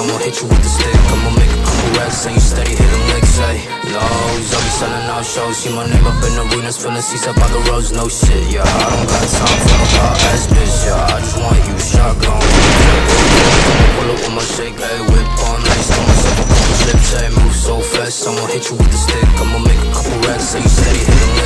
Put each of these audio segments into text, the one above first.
I'ma hit you with the stick. I'ma make a couple racks, and you steady licks. Selling out shows. See my name up in arenas, filling seats up by the roads. No shit, yeah. I don't got time for no hot ass bitch, yeah. I just want you shotgun. Pull up with my shake, hey, whip on ice, got myself a couple chips. Hey, move so fast, I'ma hit you with the stick. I'ma make a couple racks, and you steady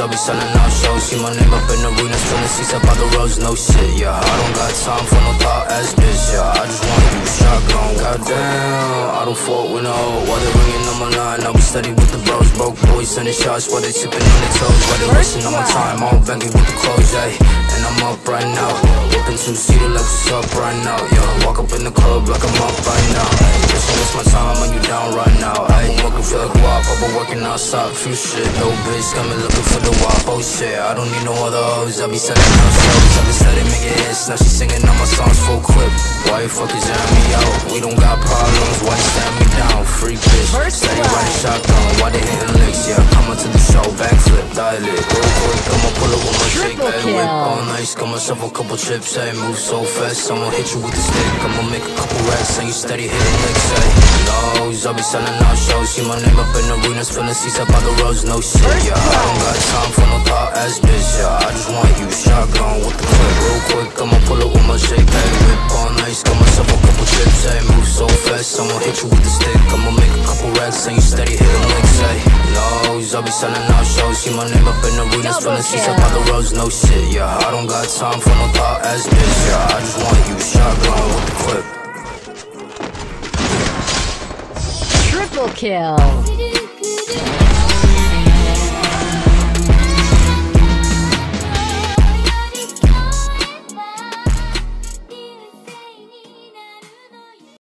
I'll be selling out shows. See my name up in the arenas filling seats up by the roads. No shit, yeah. I don't got time for no thought ass yeah. I just want you shotgun. Goddamn, I don't fuck with no. While they ringing on my line, I'll be steady with the bros. Broke boys sending shots while they tipping on their toes. While they wasting on my time, I'm banging with the clothes, ayy. And I'm up right now. Whipping two seater like what's up right now, yo. Walk up in the club like I'm up right now. Bitch, waste my time when you down right now, ayy. Feel like WAP, I've been working outside, few shit. No bitch, me looking for the WAP, oh shit. I don't need no other hoes, I be selling out shows. I be steady making hits, now she singing all my songs full clip. Why you fuckers jam me out? We don't got problems, why you stand me down? Free bitch, steady riding shotgun, why they hitting licks? Yeah, come to the show, backflip, dial it. Nice, got myself a couple chips, ayy. Eh? Move so fast, I'ma hit you with the stick. I'ma make a couple racks, and you steady hitting licks, ayy. Lows, I'll be selling out shows. See my name up in the arenas, filling seats up by the roads. No shit, yeah. I don't got time for no thought ass bitch, yeah. I just want you shotgun with the clip. Real quick, I'ma pull up with my shake, eh? ayy. Whip all nice, got myself a couple chips, ayy. Move so fast, I'ma hit you with the stick. I'ma make a couple racks, and you steady hitting licks, ayy. Lows, I'll be selling out shows. See my name up in arenas, seats up by the roads. No shit, yeah. I don't got time for no thought ass bitch, yeah. I just want you shotgun with the clip. Triple kill.